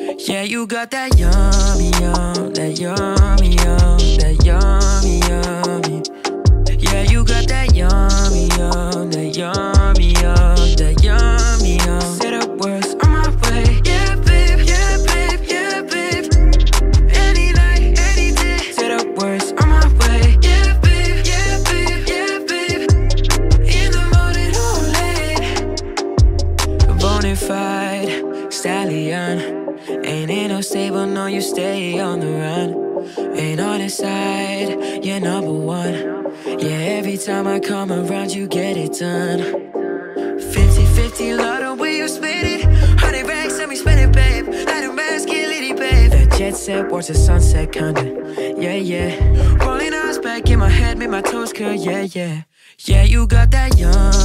Yeah, you got that yummy, yum, that yum, Bonafide stallion. Ain't in no stable, no, you stay on the run. Ain't on his side, you're number one. Yeah, every time I come around, you get it done. 50 50, love the way you spit it. 100 racks, let me spend it, babe. Light a masculinity, babe. That jet set, watch the sunset, kinda. Yeah, yeah. Rolling eyes back in my head, make my toes curl, yeah, yeah. Yeah, you got that young